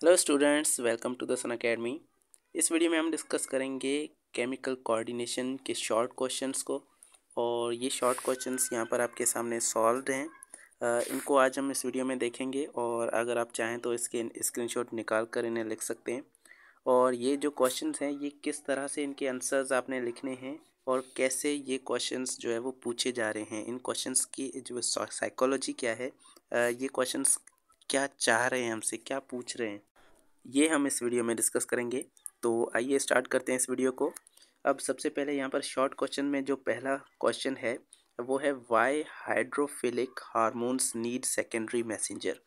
Hello students welcome to the Sun Academy इस video में हम डिस्कस करेंगे केमिकल कोऑर्डिनेशन के शॉर्ट क्वेश्चंस को और ये शॉर्ट क्वेश्चंस यहाँ पर आपके सामने सॉल्व हैं। इनको आज हम इस वीडियो में देखेंगे और अगर आप चाहें तो इसके स्क्रीनशॉट निकाल कर इन्हें लिख सकते हैं। और ये जो क्वेश्चन हैं, ये किस तरह से इनके आंसर्स आपने लिखने हैं और कैसे ये क्वेश्चंस जो है वो पूछे जा रहे हैं। इन क्वेश्चंस की जो साइकोलॉजी क्या है ये क्वेश्चंस क्या चाह रहे हैं हमसे, क्या पूछ रहे हैं? ये हम इस वीडियो में डिस्कस करेंगे। तो आइए स्टार्ट करते हैं इस वीडियो को। अब सबसे पहले यहाँ पर शॉर्ट क्वेश्चन में जो पहला क्वेश्चन है, वो है why hydrophilic hormones need secondary messenger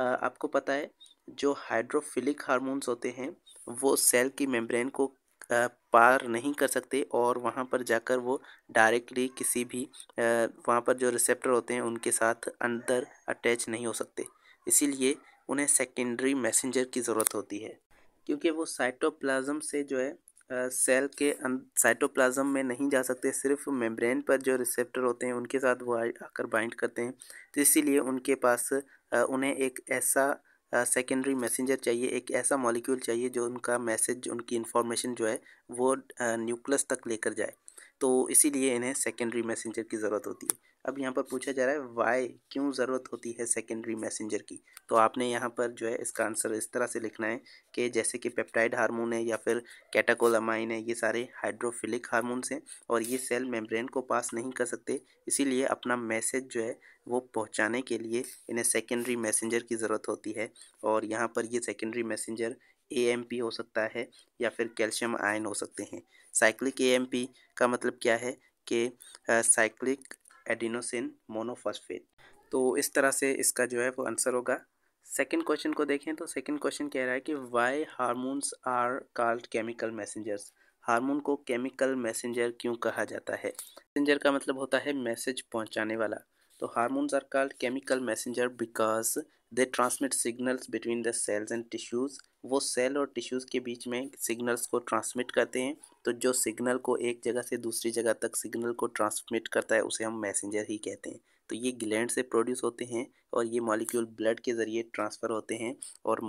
आपको पता है, जो हाइड्रोफिलिक हार्मोन्स होते हैं, वो सेल की मेम्ब्रेन को पार नहीं कर सकते और वहाँ पर जाकर वो डायरेक्टली किसी भी वहाँ पर जो रिसेप्टर होते हैं, उनके साथ अंदर अटैच नहीं हो सकते। इसीलिए उन्हें सेकेंडरी मैसेंजर की ज़रूरत होती है। क्योंकि वो साइटोप्लाज्म से जो है सेल के साइटोप्लाज्म में नहीं जा सकते, सिर्फ़ मेम्ब्रेन पर जो रिसेप्टर होते हैं, उनके साथ वो आकर बाइंड करते हैं। तो इसीलिए उनके पास उन्हें एक ऐसा सेकेंडरी मैसेंजर चाहिए, एक ऐसा मॉलिक्यूल चाहिए जो उनका मैसेज उनकी इन्फॉर्मेशन जो है, वो न्यूक्लियस तक लेकर जाए। तो इसीलिए इन्हें सेकेंडरी मैसेंजर की ज़रूरत होती है। अब यहाँ पर पूछा जा रहा है वाई क्यों ज़रूरत होती है सेकेंडरी मैसेंजर की? तो आपने यहाँ पर जो है इसका आंसर इस तरह से लिखना है कि जैसे कि पेप्टाइड हार्मोन है या फिर कैटाकोलामाइन है, ये सारे हाइड्रोफिलिक हार्मोन्स हैं और ये सेल मेम्ब्रेन को पास नहीं कर सकते। इसीलिए अपना मैसेज जो है वो पहुँचाने के लिए इन्हें सेकेंडरी मैसेंजर की ज़रूरत होती है और यहाँ पर ये सेकेंडरी मैसेंजर ए हो सकता है या फिर कैल्शियम आयन हो सकते हैं। साइक्लिक ए का मतलब क्या है कि साइक्लिक एडिनोसिन मोनोफॉस्फेट तो इस तरह से इसका जो है वो आंसर होगा। सेकेंड क्वेश्चन को देखें तो सेकेंड क्वेश्चन कह रहा है कि why hormones are called chemical messengers hormone को केमिकल मैसेंजर क्यों कहा जाता है? मैसेंजर का मतलब होता है मैसेज पहुँचाने वाला। तो hormones are called chemical messenger because they transmit signals between the cells and tissues वो सेल और टिश्यूज़ के बीच में सिग्नल्स को ट्रांसमिट करते हैं। तो जो सिग्नल को एक जगह से दूसरी जगह तक सिग्नल को ट्रांसमिट करता है, उसे हम मैसेंजर ही कहते हैं। तो ये ग्लैंड से प्रोड्यूस होते हैं और ये मॉलिक्यूल ब्लड के ज़रिए ट्रांसफ़र होते हैं और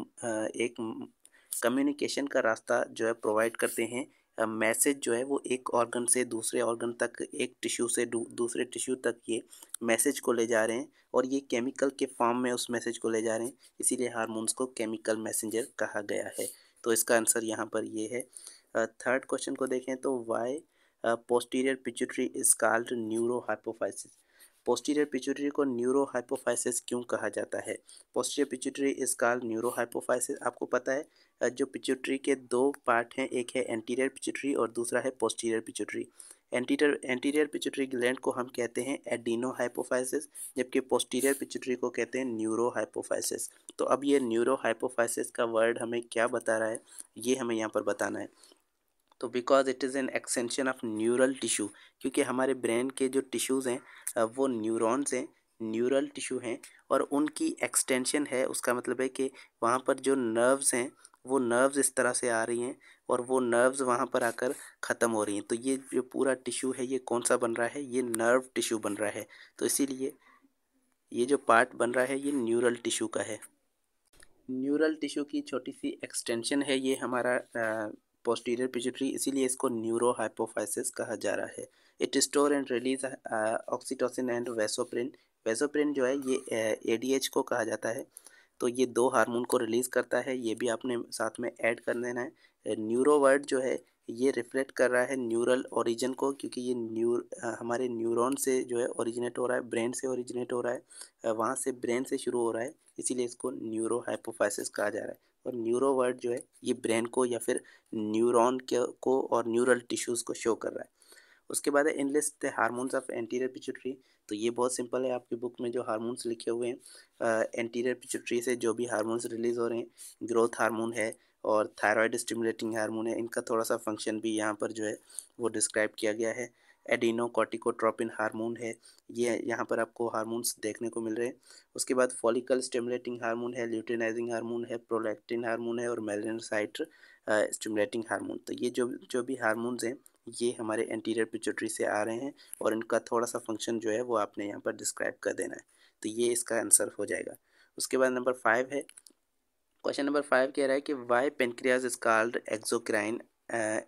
एक कम्युनिकेशन का रास्ता जो है प्रोवाइड करते हैं। मैसेज जो है वो एक ऑर्गन से दूसरे ऑर्गन तक, एक टिश्यू से दूसरे टिश्यू तक ये मैसेज को ले जा रहे हैं और ये केमिकल के फॉर्म में उस मैसेज को ले जा रहे हैं। इसीलिए हार्मोन्स को केमिकल मैसेंजर कहा गया है। तो इसका आंसर यहाँ पर ये है। थर्ड क्वेश्चन को देखें तो why posterior pituitary is called neurohypophysis posterior pituitary को न्यूरो हाइपोफाइसिस क्यों कहा जाता है? Posterior pituitary is called neurohypophysis आपको पता है जो पिचुटरी के दो पार्ट हैं, एक है एंटीरियर पिचुटरी और दूसरा है posterior pituitary anterior anterior pituitary gland को हम कहते हैं एडिनो हाइपोफाइसिस जबकि पोस्टीरियर पिचुटरी को कहते हैं न्यूरो हाइपोफाइसिस तो अब ये न्यूरो हाइपोफाइसिस का वर्ड हमें क्या बता रहा है? ये हमें यहाँ पर बताना है. तो because it is an extension of neural tissue क्योंकि हमारे ब्रेन के जो टिश्यूज़ हैं वो न्यूरॉन्स हैं न्यूरल टिश्यू हैं, और उनकी एक्सटेंशन है, उसका मतलब है कि वहाँ पर जो नर्व्स हैं वो नर्व्स इस तरह से आ रही हैं और वो नर्व्स वहाँ पर आकर ख़त्म हो रही हैं। तो ये जो पूरा टिश्यू है, ये कौन सा बन रहा है? ये नर्व टिश्यू बन रहा है। तो इसीलिए ये जो पार्ट बन रहा है, ये न्यूरल टिश्यू का है। न्यूरल टिश्यू की छोटी सी एक्सटेंशन है ये हमारा पोस्टीरियर पिचुटरी इसीलिए इसको न्यूरो हाइपोफाइसिस कहा जा रहा है। It store and release oxytocin and vasopressin vasopressin जो है, ये एडीएच को कहा जाता है। तो ये दो हार्मोन को रिलीज़ करता है, ये भी आपने साथ में ऐड कर देना है। न्यूरो वर्ड जो है, ये रिफ्लेक्ट कर रहा है न्यूरल ओरिजिन को, क्योंकि ये न्यूर हमारे न्यूरॉन से जो है ओरिजिनेट हो रहा है, ब्रेन से ओरिजिनेट हो रहा है वहाँ से ब्रेन से शुरू हो रहा है, इसीलिए इसको न्यूरो हाइपोफाइसिस कहा जा रहा है। और न्यूरो वर्ड जो है, ये ब्रेन को या फिर न्यूरॉन के, को और न्यूरल टिश्यूज़ को शो कर रहा है। उसके बाद है, enlist hormones of anterior pituitary तो ये बहुत सिंपल है, आपकी बुक में जो हार्मोन्स लिखे हुए हैं एंटीरियर पिचुटरी से जो भी हार्मोन्स रिलीज़ हो रहे हैं ग्रोथ हार्मोन है और थायराइड स्टिमुलेटिंग हार्मोन है, इनका थोड़ा सा फ़ंक्शन भी यहाँ पर जो है, वो डिस्क्राइब किया गया है। एडिनो कॉटिकोट्रोपिन हार्मोन है, ये यहाँ पर आपको हार्मोन्स देखने को मिल रहे हैं। उसके बाद फॉलिकल स्टिमुलेटिंग हार्मोन है ल्यूटिनाइजिंग हार्मोन है प्रोलैक्टिन हार्मोन है और मेलिनोसाइट स्टिमुलेटिंग हार्मोन। तो ये जो जो भी हार्मोन्स हैं ये हमारे एंटीरियर पिचोट्री से आ रहे हैं और इनका थोड़ा सा फ़ंक्शन जो है वो आपने यहाँ पर डिस्क्राइब कर देना है। तो ये इसका आंसर हो जाएगा। उसके बाद नंबर फाइव है। क्वेश्चन नंबर फाइव कह रहा है कि why pancreas is called exocrine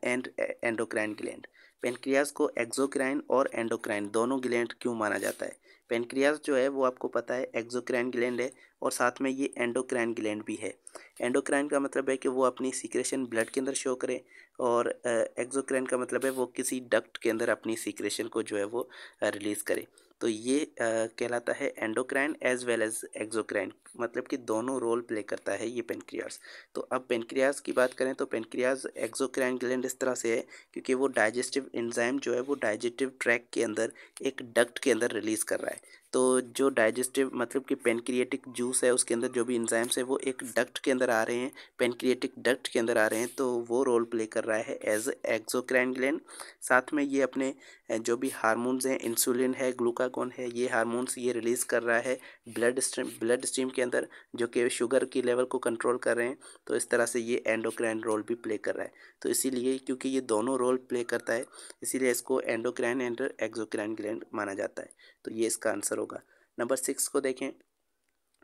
and endocrine gland pancreas को एक्जोक्राइन और एंडोक्राइन, दोनों ग्लैंड क्यों माना जाता है? पेनक्रियाज जो है, वो आपको पता है एक्जोक्राइन ग्लैंड है और साथ में ये एंडोक्राइन ग्लैंड भी है। एंडोक्राइन का मतलब है कि वो अपनी सीक्रेशन ब्लड के अंदर शो करे और एक्जोक्राइन का मतलब है वो किसी डक्ट के अंदर अपनी सीक्रेशन को जो है वो रिलीज़ करे। तो ये कहलाता है endocrine as well as exocrine मतलब कि दोनों रोल प्ले करता है ये पेनक्रियाज तो अब पेनक्रियाज की बात करें तो पेनक्रियाज एक्जोक्राइन ग्लैंड इस तरह से है क्योंकि वो डाइजेस्टिव एंजाइम जो है वो डाइजेस्टिव ट्रैक के अंदर, एक डक्ट के अंदर रिलीज़ कर रहा है। तो जो डाइजेस्टिव मतलब कि पेनक्रिएटिक जूस है उसके अंदर जो भी इंजाइम्स है वो एक डक्ट के अंदर आ रहे हैं, पेनक्रिएटिक डक्ट के अंदर आ रहे हैं तो वो रोल प्ले कर रहा है एज एक्जोक्राइन ग्लैंड। साथ में ये अपने जो भी हार्मोन्स हैं, इंसुलिन है, ग्लूकागोन है, ये हार्मोन्स ये रिलीज़ कर रहा है ब्लड स्ट्रीम ब्लड स्ट्रीम के अंदर, जो कि शुगर की लेवल को कंट्रोल कर रहे हैं तो इस तरह से ये एंडोक्राइन रोल भी प्ले कर रहा है। तो इसीलिए क्योंकि ये दोनों रोल प्ले करता है, इसीलिए इसको एंडोक्राइन एंड एक्जोक्राइन ग्लैंड माना जाता है। तो ये इसका आंसर होगा। नंबर सिक्स को देखें।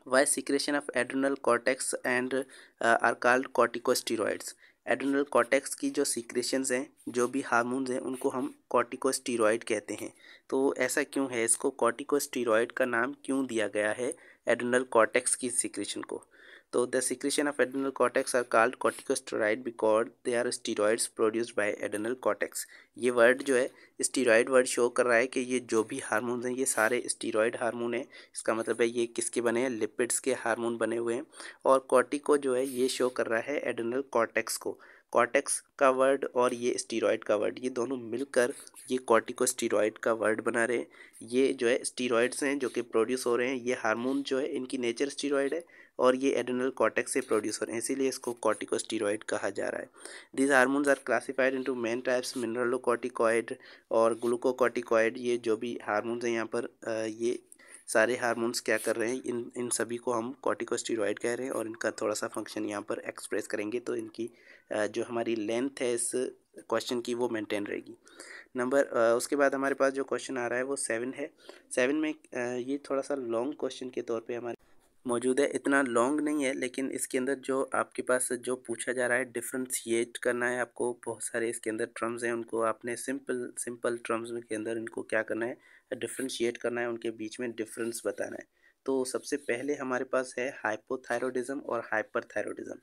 Why secretion of adrenal cortex and are called corticosteroids. Adrenal cortex की जो सीक्रेशंस हैं, जो भी हार्मोन्स हैं, उनको हम कॉर्टिकोस्टीरॉयड कहते हैं। तो ऐसा क्यों है? इसको कॉर्टिकोस्टीरॉयड का नाम क्यों दिया गया है एडनल कॉटेक्स की सीक्रेशन को? तो the secretion of adrenal cortex are called corticosteroid because they are steroids produced by adrenal cortex ये वर्ड जो है स्टीरॉयड वर्ड शो कर रहा है कि ये जो भी हार्मोन्स हैं, ये सारे स्टीरॉयड हार्मोन हैं। इसका मतलब है ये किसके बने हैं? लिपिड्स के हार्मोन बने हुए हैं। और कॉटिको जो है, ये शो कर रहा है एडनल कॉटेक्स को। कॉर्टेक्स का वर्ड और ये स्टीरॉयड का वर्ड ये दोनों मिलकर ये कॉर्टिको स्टीरॉयड का वर्ड बना रहे हैं। ये जो है स्टीरॉयड्स हैं जो कि प्रोड्यूस हो रहे हैं। ये हार्मोन जो है इनकी नेचर स्टीरॉयड है और ये एडनल कॉटेक्स से प्रोड्यूस हो रहे हैं। इसीलिए इसको कॉर्टिकोस्टीरॉइड कहा जा रहा है। These hormones are classified into main types mineralocorticoid और ग्लूकोकॉर्टिकॉइड ये जो भी हार्मोन्स हैं यहाँ पर ये सारे हारमोन्स क्या कर रहे हैं, इन इन सभी को हम कॉर्टिकोस्टीरॉइड कह रहे हैं और इनका थोड़ा सा फ़ंक्शन यहाँ पर एक्सप्रेस करेंगे तो इनकी जो हमारी लेंथ है इस क्वेश्चन की वो मेंटेन रहेगी। नंबर उसके बाद हमारे पास जो क्वेश्चन आ रहा है वो सेवन है। सेवन में ये थोड़ा सा लॉन्ग क्वेश्चन के तौर पे हमारे मौजूद है, इतना लॉन्ग नहीं है, लेकिन इसके अंदर जो आपके पास जो पूछा जा रहा है डिफ्रेंशिएट करना है आपको, बहुत सारे इसके अंदर ट्रम्स हैं उनको आपने सिंपल सिंपल ट्रम्स के अंदर इनको क्या करना है डिफ्रेंशिएट करना है, उनके बीच में डिफरेंस बताना है। तो सबसे पहले हमारे पास है हाइपोथायरोडिज़म और हाइपरथायरोडिज़म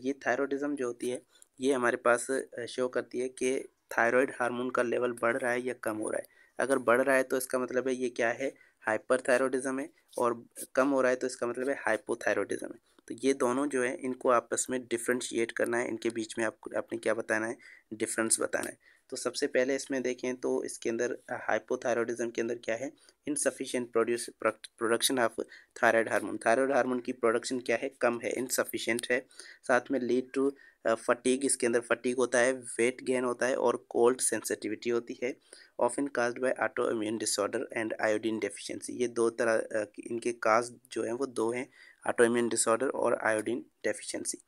ये थायरोडिज़म जो होती है, ये हमारे पास शो करती है कि थायराइड हार्मोन का लेवल बढ़ रहा है या कम हो रहा है। अगर बढ़ रहा है तो इसका मतलब है ये क्या है हाइपरथायरोडिज्म है और कम हो रहा है तो इसका मतलब है हाइपोथायरोडिज्म है। तो ये दोनों जो है, इनको आपस में डिफ्रेंशिएट करना है, इनके बीच में आपको, आपने क्या बताना है? डिफरेंस बताना है। तो सबसे पहले इसमें देखें तो इसके अंदर हाइपोथायरोडिज्म के अंदर क्या है? Insufficient produce production of thyroid hormone thyroid hormone की प्रोडक्शन क्या है? कम है इनसफिशियंट है। साथ में लीड टू फटीग इसके अंदर फटीक होता है वेट गेन होता है और कोल्ड सेंसिटिविटी होती है often caused by autoimmune disorder and iodine deficiency ये दो तरह इनके काज जो हैं, वो दो हैं ऑटो इम्यून डिसऑर्डर और आयोडीन डेफिशिएंसी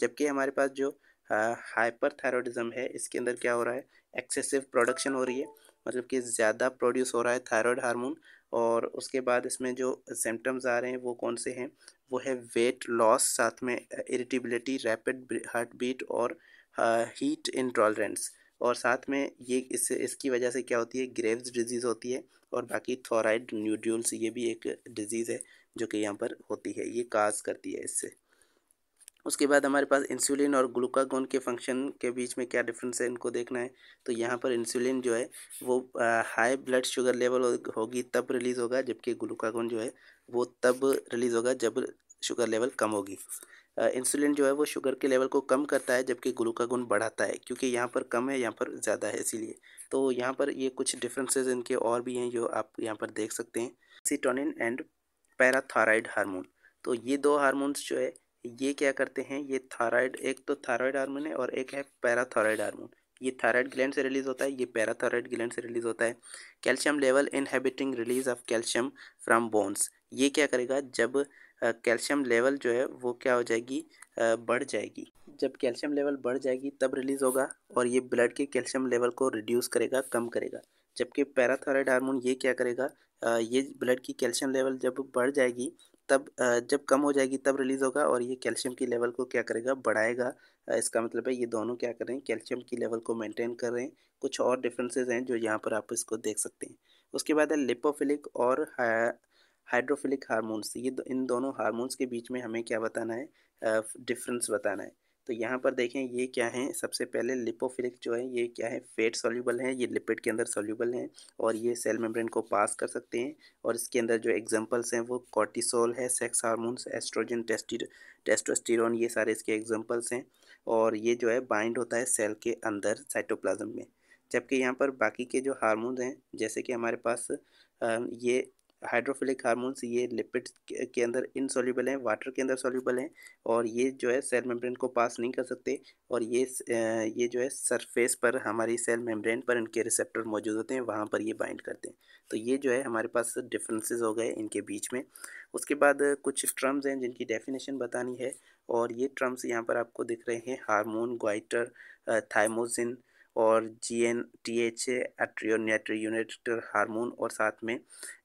जबकि हमारे पास जो हाइपर थायरॉयडिज्म है, इसके अंदर क्या हो रहा है एक्सेसिव प्रोडक्शन हो रही है मतलब कि ज़्यादा प्रोड्यूस हो रहा है थायराइड हार्मोन और उसके बाद इसमें जो सिम्टम्स आ रहे हैं, वो कौन से हैं वो है वेट लॉस, साथ में इरिटेबिलिटी, रैपिड हार्ट बीट और हीट इंटॉलरेंस। और साथ में ये इस, इसकी वजह से क्या होती है, ग्रेव्स डिज़ीज़ होती है और बाकी थोराइड न्यूड्यूल्स, ये भी एक डिज़ीज़ है जो कि यहाँ पर होती है, ये काज करती है इससे। उसके बाद हमारे पास इंसुलिन और ग्लूकागोन के फ़ंक्शन के बीच में क्या डिफरेंस है, इनको देखना है। तो यहाँ पर इंसुलिन जो है, वो हाई ब्लड शुगर लेवल होगी, तब रिलीज़ होगा, जबकि ग्लूकागोन जो है वो तब रिलीज़ होगा जब शुगर लेवल कम होगी। इंसुलिन जो है वो शुगर के लेवल को कम करता है जबकि ग्लूकागोन बढ़ाता है, क्योंकि यहाँ पर कम है, यहाँ पर ज़्यादा है, इसीलिए। तो यहाँ पर ये कुछ डिफरेंसेस इनके और भी हैं जो आप यहाँ पर देख सकते हैं। सीटोनिन एंड पैराथायराइड हार्मोन तो ये दो हार्मोन्स जो है, ये क्या करते हैं? ये थायराइड एक तो थायराइड हार्मोन है और एक है पैराथायराइड हार्मोन ये थायराइड ग्लैंड से रिलीज़ होता है, ये पैराथायराइड ग्लैंड से रिलीज़ होता है। Calcium level inhibiting release of calcium from bones ये क्या करेगा, जब कैल्शियम लेवल जो है, वो क्या हो जाएगी बढ़ जाएगी। जब कैल्शियम लेवल बढ़ जाएगी, तब रिलीज़ होगा और ये ब्लड के कैल्शियम लेवल को रिड्यूस करेगा, कम करेगा। जबकि पैराथायराइड हार्मोन ये क्या करेगा ये ब्लड की कैल्शियम लेवल जब बढ़ जाएगी, तब जब कम हो जाएगी, तब रिलीज़ होगा और ये कैल्शियम की लेवल को क्या करेगा, बढ़ाएगा। इसका मतलब है ये दोनों क्या कर रहे हैं, कैल्शियम की लेवल को मेंटेन कर रहे हैं। कुछ और डिफरेंसेस हैं जो यहाँ पर आप इसको देख सकते हैं। उसके बाद है लिपोफिलिक और हाइड्रोफिलिक हारमोन्स ये दो, इन दोनों हारमोन्स के बीच में हमें क्या बताना है? डिफरेंस बताना है। तो यहाँ पर देखें ये क्या है? सबसे पहले लिपोफिलिक जो है ये क्या है? फेट सॉल्यूबल है ये लिपिड के अंदर सॉल्यूबल हैं और ये सेल मेम्ब्रेन को पास कर सकते हैं और इसके अंदर जो एग्जांपल्स हैं वो कॉर्टिसोल है सेक्स हार्मोन्स एस्ट्रोजन टेस्टोस्टिरोन ये सारे इसके एग्जांपल्स हैं और ये जो है बाइंड होता है सेल के अंदर साइटोप्लाज्म में। जबकि यहाँ पर बाकी के जो हार्मोन्स हैं जैसे कि हमारे पास ये हाइड्रोफिलिक हार्मोन्स ये लिपिड के अंदर इनसॉल्यूबल हैं वाटर के अंदर सॉल्यूबल हैं, और ये जो है सेल मेम्ब्रेन को पास नहीं कर सकते, और ये ये जो है सरफेस पर, हमारी सेल मेम्ब्रेन पर इनके रिसेप्टर मौजूद होते हैं, वहाँ पर ये बाइंड करते हैं। तो ये जो है हमारे पास डिफरेंसेस हो गए इनके बीच में। उसके बाद कुछ ट्रम्स हैं जिनकी डेफिनेशन बतानी है, और ये ट्रम्स यहाँ पर आपको दिख रहे हैं हारमोन ग्वाइटर थाइमोजिन और जी एन टी एच यूनिटर हार्मोन और साथ में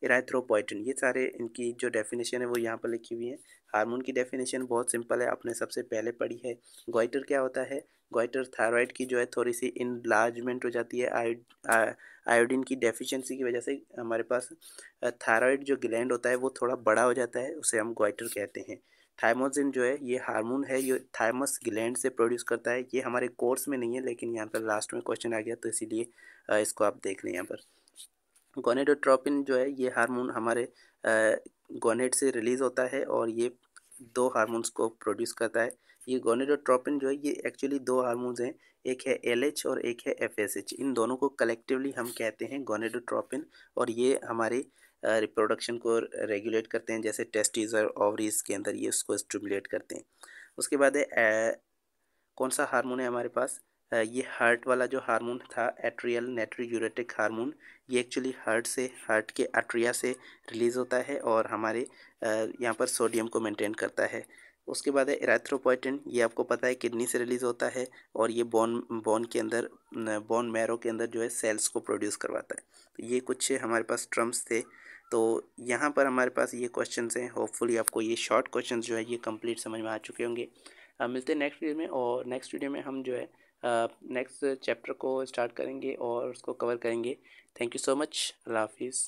इराथ्रोपोइटिन ये सारे इनकी जो डेफिनेशन है वो यहाँ पर लिखी हुई है। हार्मोन की डेफिनेशन बहुत सिंपल है, आपने सबसे पहले पढ़ी है। गोइटर क्या होता है? गोइटर थायराइड की जो है थोड़ी सी इनलार्जमेंट हो जाती है आयोडीन की डेफिशिएंसी की वजह से हमारे पास थायराइड जो ग्लैंड होता है वो थोड़ा बड़ा हो जाता है, उसे हम गोइटर कहते हैं। थाइमोजिन जो है, ये हार्मोन है, ये थाइमस ग्लैंड से प्रोड्यूस करता है। ये हमारे कोर्स में नहीं है, लेकिन यहाँ पर लास्ट में क्वेश्चन आ गया तो इसीलिए इसको आप देख लें यहाँ पर। गोनेडोट्रोपिन जो है, ये हार्मोन हमारे गोनेड से रिलीज़ होता है और ये दो हार्मोन्स को प्रोड्यूस करता है। ये गोनेडोट्रोपिन जो है, ये एक्चुअली दो हार्मोन्स हैं, एक है एलएच और एक है एफएसएच इन दोनों को कलेक्टिवली हम कहते हैं गोनेडोट्रोपिन और ये हमारे रिप्रोडक्शन को रेगुलेट करते हैं, जैसे टेस्टिस और ओवरीज के अंदर ये उसको स्टिमुलेट करते हैं। उसके बाद है कौन सा हार्मोन है हमारे पास? ये हार्ट वाला जो हार्मोन था एट्रियल नेट्री यूरेटिक हार्मोन ये एक्चुअली हार्ट से हार्ट के एट्रिया से रिलीज़ होता है और हमारे यहाँ पर सोडियम को मेंटेन करता है। उसके बाद है इराथ्रोपोइटिन ये आपको पता है किडनी से रिलीज़ होता है और ये बोन बोन के अंदर बोन मैरो के अंदर जो है सेल्स को प्रोड्यूस करवाता है। तो ये कुछ हमारे पास ट्रम्स थे। तो यहाँ पर हमारे पास ये क्वेश्चन हैं। होपफुली आपको ये शॉर्ट क्वेश्चन जो है, ये कंप्लीट समझ में आ चुके होंगे। अब मिलते हैं नेक्स्ट वीडियो में और नेक्स्ट वीडियो में हम जो है नेक्स्ट चैप्टर को स्टार्ट करेंगे और उसको कवर करेंगे। Thank you so much Allah हाफिज़.